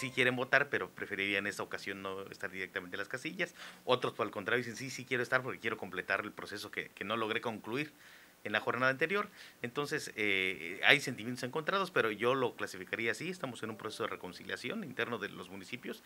sí quieren votar, pero preferirían en esta ocasión no estar directamente en las casillas. Otros, por el contrario, dicen, sí, sí quiero estar porque quiero completar el proceso que, que no logré concluir en la jornada anterior. Entonces, eh, hay sentimientos encontrados, pero yo lo clasificaría así. Estamos en un proceso de reconciliación interno de los municipios